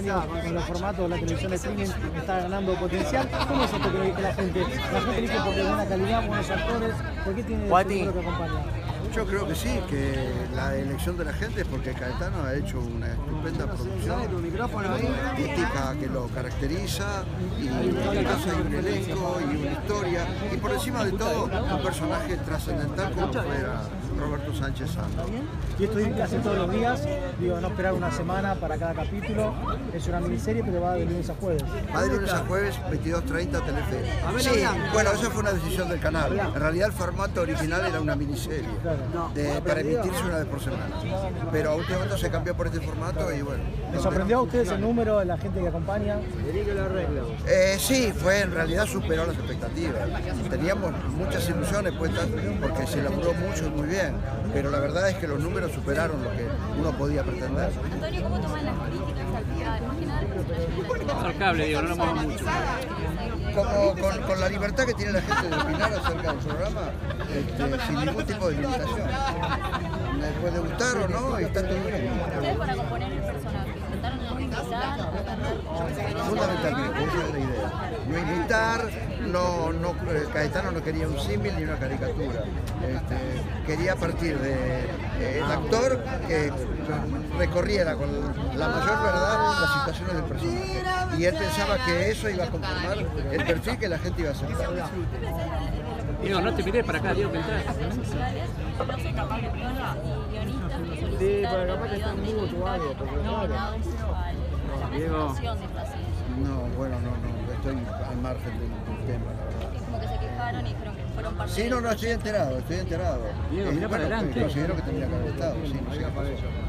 años con los formatos de la televisión de streaming está ganando potencial. ¿Cómo es esto que dice la gente? La gente dice porque buena calidad, buenos actores. ¿Por qué tiene el que acompaña? Yo creo que sí, que la elección de la gente es porque Caetano ha hecho una estupenda producción, una estética que lo caracteriza y además hay un elenco y una historia y por encima de todo un personaje trascendental como fuera Roberto Sánchez Santos. Y esto que hace todos los días, digo, no esperar una semana para cada capítulo. Es una miniserie, pero va de lunes a jueves. Va de lunes a jueves, 22.30 Telefe. Sí, bueno, esa fue una decisión del canal. En realidad el formato original era una miniserie de- para emitirse una vez por semana. Pero a último momento se cambió por este formato y bueno. ¿Les sorprendió a ustedes el número de la gente que acompaña? Eh, sí, fue en realidad superó las expectativas. Teníamos muchas ilusiones puestas porque se laburó mucho y muy bien, pero la verdad es que los números superaron lo que uno podía pretender. Antonio, ¿cómo toman las críticas al más que nada los proyectos? Al cable, digo, no lo muevo mucho. Como con, con la libertad que tiene la gente de opinar acerca del programa, este, sin ningún tipo de limitación. Les puede gustar o no y está todo bien. Ustedes para componer el personaje, ¿intentaron no o Fundamentalmente, esa es la idea. No imitar, no, no, eh, Caetano no quería un símil ni una caricatura. Este, quería partir del de, el actor que recorriera con la mayor verdad las situaciones del personaje. Y él pensaba que eso iba a conformar el perfil que la gente iba a aceptar. Diego, no te miré para acá, Diego, que entras. directores y guionistas que ayuda técnica nominados a la Diego. No, bueno, no, no, estoy al margen del, del tema, la verdad. Es como que se quejaron y dijeron que fueron parte Sí, no, no, estoy enterado, estoy enterado. Diego, Eh, mirá para bueno, adelante. Considero que tendría que haber estado, sí, no sé decisión de.